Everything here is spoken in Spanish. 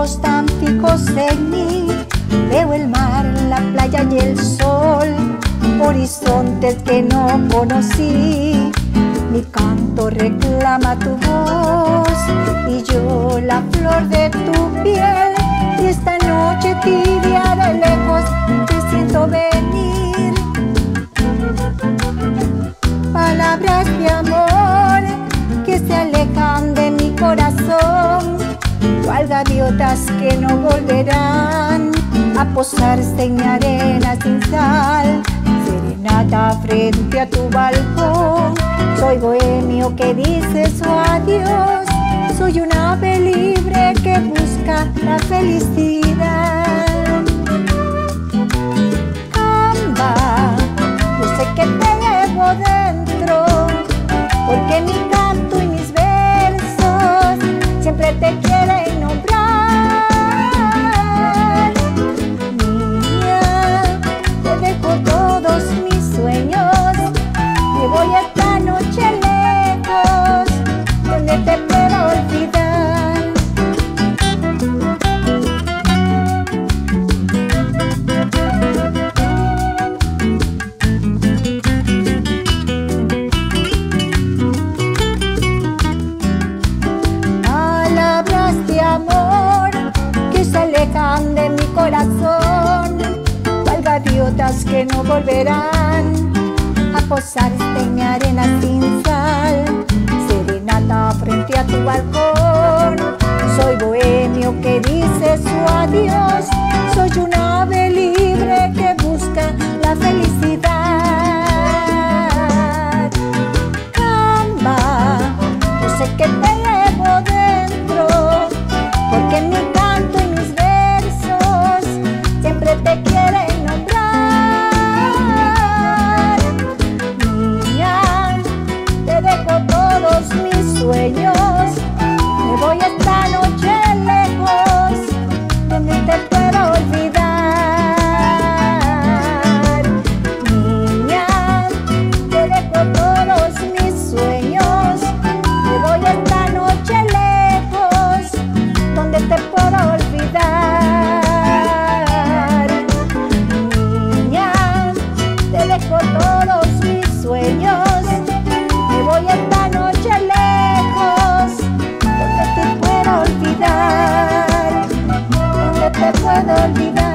ojos tan en mí. Veo el mar, la playa y el sol, horizontes que no conocí. Mi canto reclama tu voz y yo la flor de tu piel. Y esta noche tibia gaviotas que no volverán a posarse en arena sin sal. Serenata frente a tu balcón soy bohemio que dice su adiós. Soy un ave libre que busca la felicidad. Camba, yo sé que te llevo dentro, porque mi canto y mis versos siempre te que no volverán a posarse en mi arena sin sal. Serenata frente a tu balcón, soy bohemio que dice su adiós. Dejo todos mis sueños. Me voy esta noche lejos. te puedo olvidar, no te puedo olvidar.